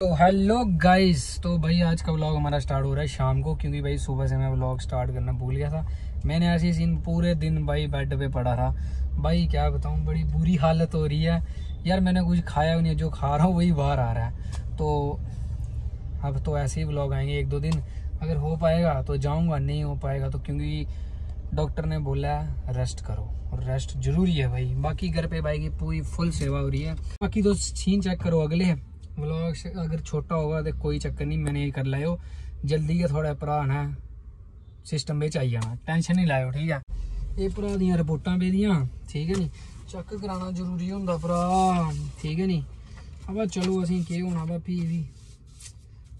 तो hello guys तो भाई आज का व्लॉग हमारा स्टार्ट हो रहा है शाम को, क्योंकि भाई सुबह से मैं व्लॉग स्टार्ट करना भूल गया था। मैंने ऐसी सीन पूरे दिन भाई बेड पे पड़ा रहा भाई क्या बताऊँ, बड़ी बुरी हालत हो रही है। यार मैंने कुछ खाया नहीं, जो खा रहा हूँ वही बाहर आ रहा है। तो अब तो ऐसे ही व्लॉग आएँगे एक दो दिन। अगर हो पाएगा तो जाऊँगा, नहीं हो पाएगा तो क्योंकि डॉक्टर ने बोला है रेस्ट करो। और रेस्ट ज़रूरी है भाई। बाकी घर पे भाई की पूरी फुल सेवा हो रही है। बाकी तो सीन चेक करो अगले। व्लॉग अगर छोटा होगा तो कोई चक्कर नहीं मैनेज कर लैओ जल्दी गै थोड़ा भ्रा ने सिस्टम बिच आई जाना टेंशन नहीं लैओ ठीक है एह् भ्रा दियां रिपोर्टां पेदियां ठीक है नी चैक कराना जरूरी होंदा भ्रा ठीक है नी अवा चलो असें केह् होना बा फ्ही बी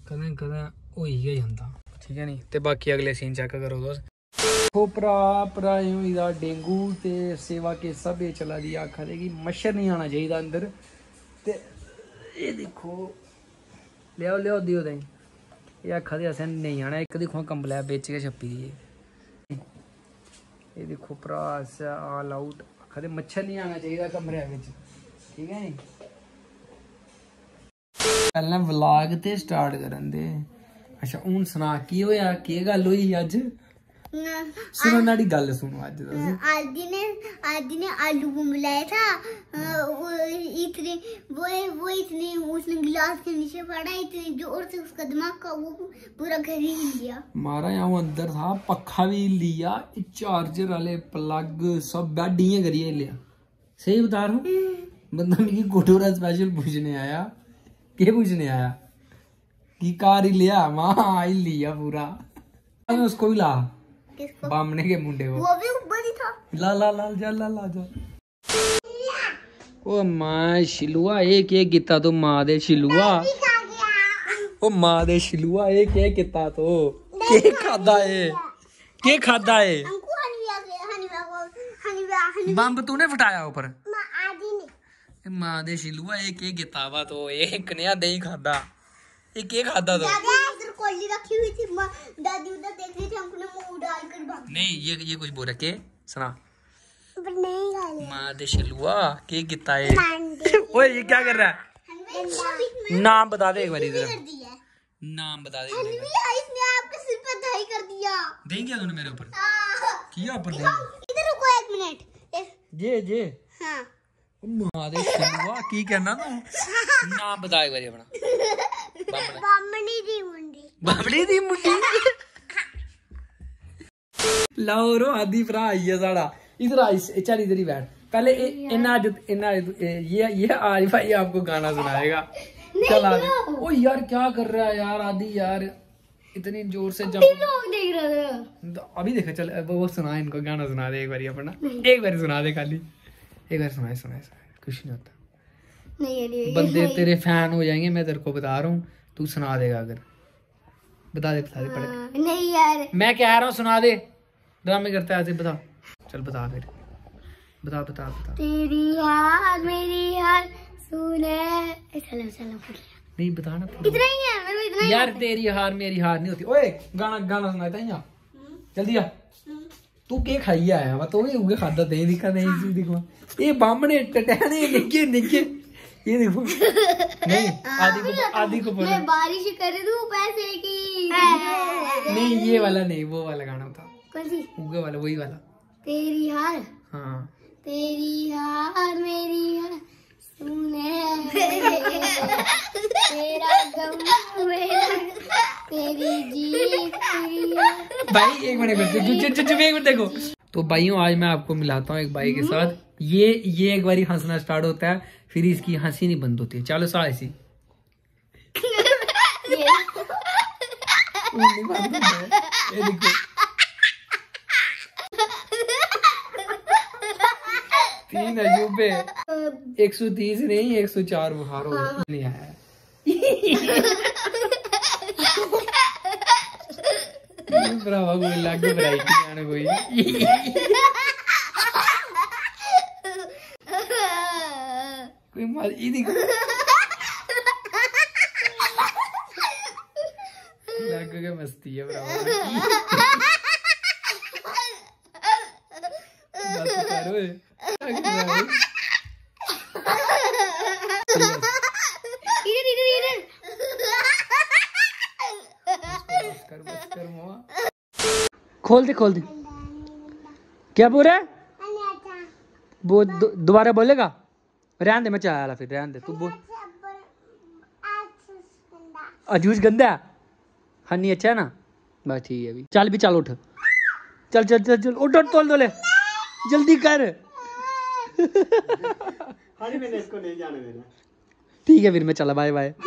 कदें कदें होई गै जंदा ठीक है नी ते बाकी अगले सीन चैक करो तुस दिक्खो भ्रा भ्रा होई दा डेंगू ते सेवा के सब चला दी आखा दे कि मच्छर नहीं आना चाहिदा अंदर ते ਇਹ ਦੇਖੋ, ਲਿਆਓ ਲਿਆਓ, ਦਿਓ ਦੇ ਇਹ ਆਖਾ ਦੇ ਅਸਾਂ ਨਹੀਂ ਆਣਾ, ਇੱਕ ਦੇਖੋ ਕੰਬਲਾ ਵੇਚ ਕੇ ਛੱਪੀ ਦੀ ਇਹ। ਦੇਖੋ ਭਰਾ ਆਲ ਆਊਟ ਆਖਾ ਦੇ ਮੱਛਰ ਨਹੀਂ ਆਣਾ ਚਾਹੀਦਾ ਕਮਰੇ ਵਿੱਚ, ਠੀਕ ਹੈ ਨੀ? ਪਹਿਲਾਂ ਵਲੌਗ ਤੇ ਸਟਾਰਟ ਕਰਨ ਦੇ। ਅੱਛਾ, ਹੁਣ ਸੁਣਾ, ਕੀ ਹੋਇਆ, ਕੀ ਗੱਲ ਹੋਈ ਅੱਜ? सुनो नाड़ी गल सुनो आदि ने आदि ने आलू था। वो इतने वो वो इतने उसने गिलास के नीचे पड़ा इतने ज़ोर से उसका दिमाग का वो पूरा घर ही हिल गया। मारा यहाँ अंदर था पखा भी लिया चार्जर वाले प्लग सब बेड ही करिए लिया सही बता रहा हूँ? बंदा मिगी कोठोरा स्पेशल पूछने आया। के पूछने आया? कि कार ही लिया माँ ही लिया पूरा। उसको भी ला। किसको? बामने के मुंडे को। वो भी ऊपर ही था। ला ला ला जा ला ला जा। ओ माँ शिलुआ ये के किता तो माँ दे शिलुआ। ओ माँ दे शिलुआ ये के किता तो। के खादा है के खादा है बम तूने फटाया ऊपर? माँ दे शिलुआ ये के किता वा तो एक कन्या दे खादा ये के खादा तो। दादा। कॉली रखी हुई थी दादी उधर देख रही थी हमने मुँह डालकर भाग नहीं ये ये कुछ बोल रखे सुना। मादे शलुआ के किता ओए ये क्या कर रहा है? नाम बता दे एक बार इधर। नाम बता दे इसने आपके सिर पर दही कर दिया। देंगे क्या तूने मेरे ऊपर? हाँ। किया ऊपर इधर रुको एक मिनट। जे जे हाँ। मादे शलुआ की कहना तू नाम बता एक बार अपना। बामनी दी बाबड़ी दी मुंडी लाओ रो आदि भरा आई है साड़ा इधर आई चल इधर ही बैठ। पहले ये ये ये आज भाई आपको गाना सुनाएगा। चल आदि। ओ यार क्या कर रहा है यार आदि यार? इतनी ज़ोर से जंप तो अभी देखा चल वो सुना इनको गाना सुना दे एक बार अपना। एक बार सुना दे खाली। एक बार सुनाए सुनाए सुनाए। कुछ नहीं होता। नहीं, नहीं, बंदे तेरे फ़ैन हो जाएँगे मैं तेरे को बता रहा हूँ। तू सुना देगा अगर। बता दे बता दे पड़े नहीं यार। मैं कह रहा हूँ सुना दे। ड्रामे करता है बता। चल बता फिर। बता बता बता। तेरी यार मेरी यार सुने। चलो चलो नहीं बताना इतना ही है मेरे इतना ही यार तेरी हार मेरी हार नहीं होती। ओए गाना गाना सुनाता है यहाँ जल्दी आ। तू के खाई आया वा? तू उगे खाता दही दिखा नहीं सी दिखवा ये बामने टटहने निके निके ये देखो नहीं आदि को आदि को बोलो बारिश कर दूँ पैसे की? नहीं ये वाला नहीं वो वाला गाना था। कौन सी? वाला वही वाला। तेरी हार। हाँ। तेरी हार मेरी हार सुने तेरा गम मेरा तेरी जीत भाई एक मिनट एक मिनट देखो। तो भाइयों आज मैं आपको मिलाता हूँ एक भाई के साथ। ये ये एक बारी हंसना स्टार्ट होता है फिर इसकी हँसी नहीं बंद होती चलो सा ऐसी तीन अजूबे एक सौ तीस नहीं, एक सौ चार बुखार हो नहीं आया। भरावा कोई अलग आने कोई। कोई चाकू के मस्ती है खोल दे खोल दे। क्या बोल रहा है? वो दोबारा बोलेगा? रहने दे मैं चला फिर रहने दे तू बोल। अच्छा, अच्छा, अजूस गंदा है? हनी अच्छा है ना? बस ठीक है अभी। चल भी चल उठ। चल चल चल चल उठ उठ तोल तोले। जल्दी कर। मैंने इसको नहीं जाने देना। ठीक है फिर मैं चला बाय बाय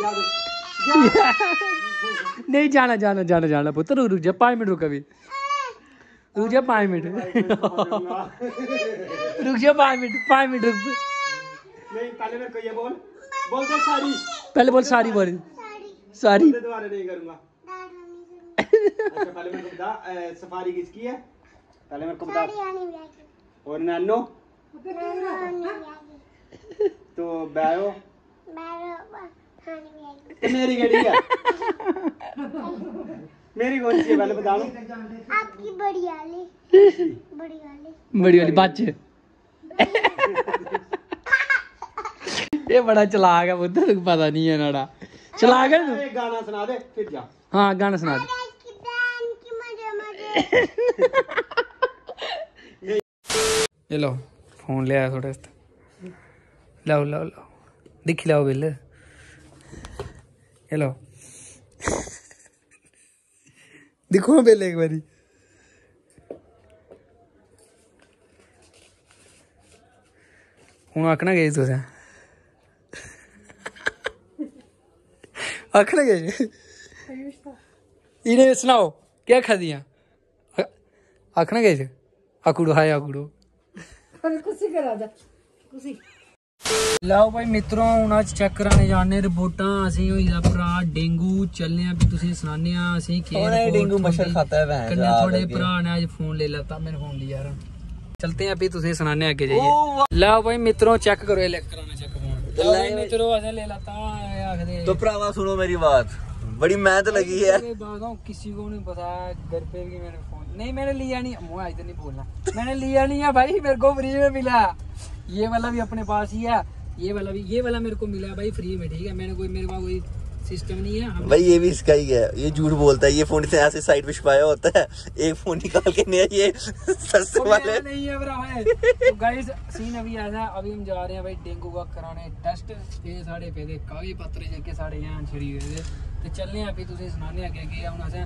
नहीं जाना जाना जाना जाना पुत्र रुक रुक जा पाँच मिनट रुक अभी। रुक जा पाँच मिनट। रुक जा पाँच मिनट पाँच मिनट रुक। पहले मेरे को ये बोल। बोल दे सारी। पहले बोल सारी बोल। सारी। दोबारा नहीं करूँगा। अच्छा पहले मेरे को बता सफारी किसकी है? पहले मेरे को बता। और नानो? तो बैरो? तो मेरी गड़ी है? मेरी कौन सी है? पहले बता दो। आपकी बड़ी वाली बड़ी वाली बड़ी वाली बच ये बड़ा चलाक है तुझे पता नहीं है नाड़ा। चलाक है तू? गाना सुना दे फिर जा। हाँ गाना सुना दे। ये लो फ़ोन ले आया थोड़े लाओ लाओ लाओ। दिखी लाओ बिल। ये लो। दिखो बिल एक बारी। हूँ आखना गए तुसें। आखना गए। इन्हें सुनाओ क्या खा दिया आखना किश आकूड़ो हाय आकूड़ो। लाओ भाई मित्रों हूँ अस चेक कराने जाने रिपोर्टा। असें होई दा डेंगू। चलने आं भी डेंगू मच्छर खाता है थोड़े भ्रा ने अज फ़ोन ले लैता मेरे फ़ोन लिया यार। चलते हैं अभी तुसें सनाने आगे जाइए लाओ भाई मित्रों चेक करो ले कराना तो सुनो मेरी बात। बड़ी मेहनत लगी है। किसी को नहीं पता घर पे भी मैंने फ़ोन नहीं मैंने लिया नहीं। मुँह आज तो नहीं बोलना। मैंने लिया नहीं है भाई मेरे को फ्री में मिला। ये वाला भी अपने पास ही है। ये वाला भी ये वाला मेरे को मिला भाई फ्री में ठीक है? मैंने कोई मेरे पास कोई सिस्टम नहीं है। भाई ये भी इसका ही है। ये झूठ बोलता है। ये फ़ोन से ऐसे साइड पे छुपाया होता है। एक फ़ोन निकाल के नहीं ये सस्ते वाले। नहीं है तो गाइस सीन अभी आ रहा है। अभी हम जा रहे हैं भाई डेंगू का कराने टेस्ट ये साढ़े पे। दे कागज़ पत्र जेके साढ़े यहाँ छड़ी हुए थे तो चलने अभी तुझे सुनाने अगे कि हम असें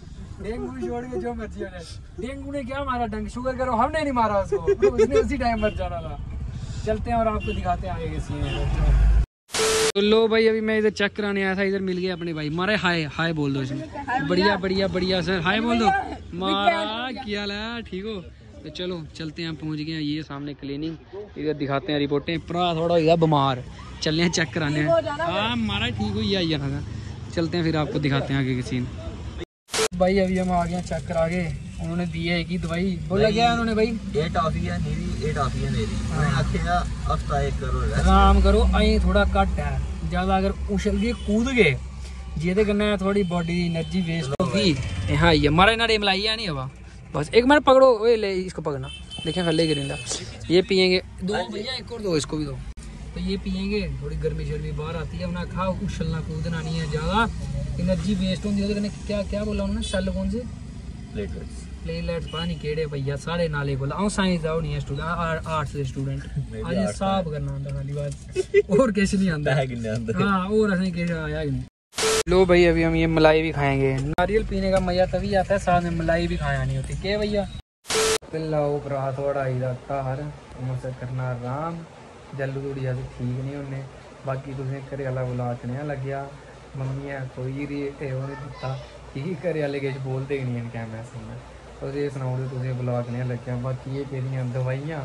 डेंगू छोड़ के जो मर्ज़ी हो जाए। डेंगू ने क्या मारा डंग? शुगर करो हमने नहीं मारा उसको। उसने उसी टाइम मर जाना था। चलते हैं और आपको दिखाते हैं आगे के सीन तो लो भाई अभी मैं इधर चेक कराने आया था इधर मिल गया अपने भाई। मारे हाय हाय बोल दो इसमें। बढ़िया बढ़िया बढ़िया सर हाय बोल दो। मारा क्या है? ठीक हो? तो चलो चलते हैं पहुँच गए हैं। ये सामने क्लिनिक इधर दिखाते हैं रिपोर्टें। भरा थोड़ा होगा बीमार। चलने हैं चेक कराने। हाँ मारा ठीक हुई आई जाना चलते हैं फिर आपको दिखाते हैं आगे के सीन भाई अभी हम आ गए चेक करा के उन्होंने दी है कि दवाई बोला गया उन्होंने भाई एट ऑफी है मेरी एट ऑफी है मेरी मैंने आखिया हफ़्ता एक करो आराम करो आई थोड़ा कट है ज़्यादा अगर उछल उछलिए कूद गए जेदे कन्नै थोड़ी बॉडी दी एनर्जी वेस्ट होगी हाँ ये मारे ना रे मिलाई है नहीं हवा बस एक मिनट पकड़ो ओए ले इसको पकड़ना देखिए खले गिरेंगे ये पिएँगे दो भैया एक और दो इसको भी दो तो ये पियेंगे। थोड़ी गर्मी शर्मी बाहर आती है उन्हें खा उछलना कूदना नहीं है ज़्यादा। एनर्जी वेस्ट होती है क्या क्या बोला उन्होंने? सेल कौन से? प्लेटलेट्स पता नहीं केड़े भैया सारे नाले कोल। अऊं साइंस होनी है स्टूडेंट आर्ट्स दे स्टूडेंट अज करना आंदा खाली बात और किश नहीं आंदा। है हाँ और असं किश आया नहीं। लो भाई अभी हम ये मलाई भी खाएँगे। नारियल पीने का मज़ा तभी आता है साथ में मलाई भी खाया नहीं होती। के भैया? पिल्लाओ भरा थोड़ा ही घर मुझसे करना आराम। जल्लू थोड़ी अस ठीक नहीं होने बाकी तुसें घरे आह्ला बुला कनेहा लग्गेआ मम्मी कोई री ओह् नहीं दित्ता कि घरे आह्ले किश बोलदे गै नहीं कैमरे सामने तुस एह् सनाओ कि तुसें बुला कनेहा लग्गेआ बाकी एह् पेदियाँ दवाइयाँ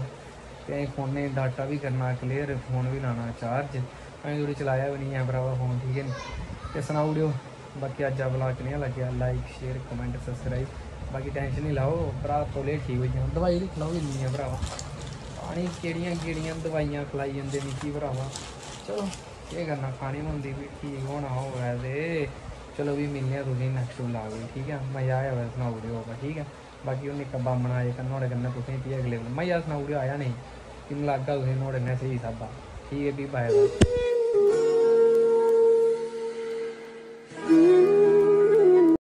ते असें फोनै च डाटा भी करना क्लियर फ़ोन भी लाना चार्ज असें थोड़ी चलाया भी नहीं है भरावा फ़ोन ठीक है नी ते सनाई ओड़ेओ बाकी अज्ज दा ब्लाग कनेहा लग्गेआ लाइक शेयर कमेंट सब्सक्राइब बाकी टेंशन नहीं लाओ भरा तौले ठीक होई जाना दवाई लिखी लाओ इन्नी है भरावा ਪਾਣੀ ਕਿਹੜੀਆਂ ਕਿਹੜੀਆਂ ਦਵਾਈਆਂ ਖਲਾਈ ਜਾਂਦੇ ਨਿੱਕੀ ਭਰਾਵਾ? ਚਲੋ, ਇਹ ਕਰਨਾ ਖਾਣੀ ਹੁੰਦੀ ਵੀ ਠੀਕ ਹੋਣਾ ਹੋਵੇ ਤੇ ਚਲੋ ਵੀ ਮਿਲਨੇ ਆ ਤੁਸੀਂ ਨੈਕਸਟ ਵਲੌਗ ਵਿੱਚ ਠੀਕ ਹੈ ਮਜ਼ਾ ਆਇਆ ਵੈਸੇ ਸੁਣਾਓ ਦਿਓ ਆਪਾਂ, ਠੀਕ ਹੈ ਬਾਕੀ ਉਹਨੇ ਕੱਬਾ ਬਣਾਏ ਤਾਂ ਨੋੜੇ ਕਰਨਾ ਤੁਸੀਂ ਵੀ ਅਗਲੇ ਮਜ਼ਾ ਸੁਣਾਓ ਦਿਓ ਆਇਆ ਨਹੀਂ। ਕਿ ਮੈਨੂੰ ਤੁਸੀਂ ਨੋੜੇ ਨੇ ਸਹੀ, ਸਾਬਾ। ਠੀਕ ਹੈ ਵੀ ਬਾਏ